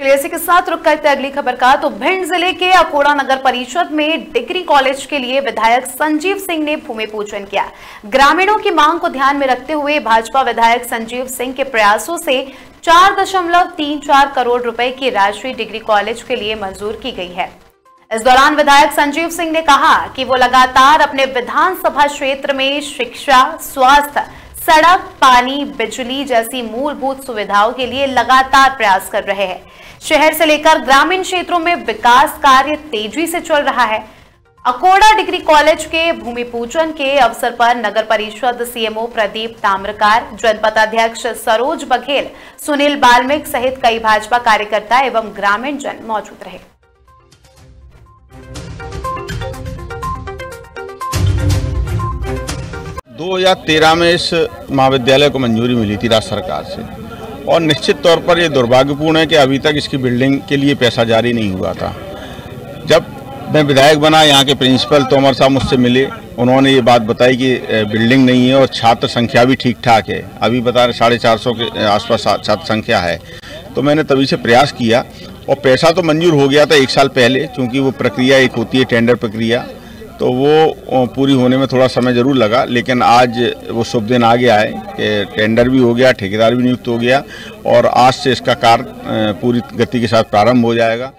चलिए इसी के साथ रुक करते अगली खबर का तो भिंड ज़िले के अकोड़ा नगर परिषद में डिग्री कॉलेज के लिए विधायक संजीव सिंह ने भूमि पूजन किया। ग्रामीणों की मांग को ध्यान में रखते हुए भाजपा विधायक संजीव सिंह के प्रयासों से चार दशमलव तीन चार करोड़ रुपए की राशि डिग्री कॉलेज के लिए मंजूर की गई है। इस दौरान विधायक संजीव सिंह ने कहा कि वो लगातार अपने विधानसभा क्षेत्र में शिक्षा, स्वास्थ्य सड़क, पानी, बिजली जैसी मूलभूत सुविधाओं के लिए लगातार प्रयास कर रहे हैं। शहर से लेकर ग्रामीण क्षेत्रों में विकास कार्य तेज़ी से चल रहा है। अकोड़ा डिग्री कॉलेज के भूमि पूजन के अवसर पर नगर परिषद सीएमओ प्रदीप ताम्रकार, जनपद अध्यक्ष सरोज बघेल, सुनील बाल्मिक सहित कई भाजपा कार्यकर्ता एवं ग्रामीण जन मौजूद रहे। 2013 में इस महाविद्यालय को मंजूरी मिली थी राज्य सरकार से। और निश्चित तौर पर यह दुर्भाग्यपूर्ण है कि अभी तक इसकी बिल्डिंग के लिए पैसा जारी नहीं हुआ था। जब मैं विधायक बना, यहाँ के प्रिंसिपल तोमर साहब मुझसे मिले, उन्होंने ये बात बताई कि बिल्डिंग नहीं है और छात्र संख्या भी ठीक ठाक है। अभी बता रहे, साढ़े चार सौ के आसपास छात्र संख्या है। तो मैंने तभी से प्रयास किया, और पैसा तो मंजूर हो गया था एक साल पहले, क्योंकि वो प्रक्रिया एक होती है, टेंडर प्रक्रिया। तो वो पूरी होने में थोड़ा समय ज़रूर लगा, लेकिन आज वो शुभ दिन आ गया है कि टेंडर भी हो गया, ठेकेदार भी नियुक्त हो गया, और आज से इसका कार्य पूरी गति के साथ प्रारंभ हो जाएगा।